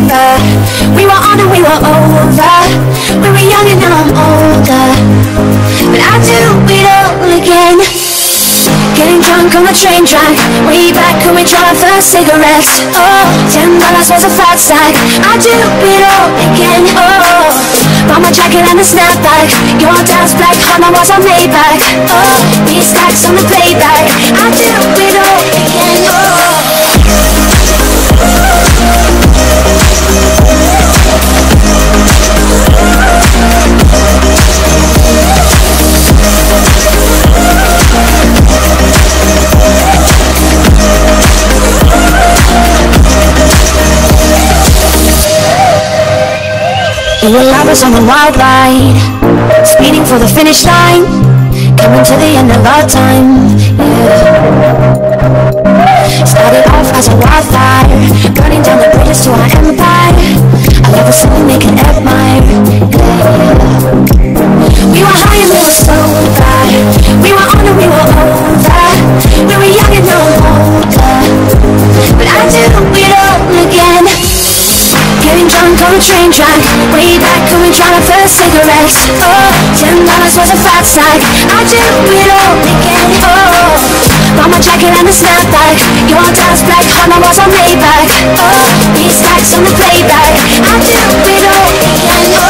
We were on and we were over. We were young and now I'm older. But I do it all again. Getting drunk on the train track Way back when we tried our first cigarettes. Oh, ten dollars was a fat sack I do it all again, oh Bought my jacket and a snapback Your dad's black Honda was a Maybach. Oh, these stacks on the playback. I do it all again, We were lovers on a wild ride Speeding for the finish line Coming to the end of our time Yeah on the train track Way back. When we tried our first cigarettes. Oh, ten dollars was a fat sack I do it all again, oh Bought my jacket and a snapback. Your dad's black? Honda was a Maybach Oh, these stacks on the playback. I do it all again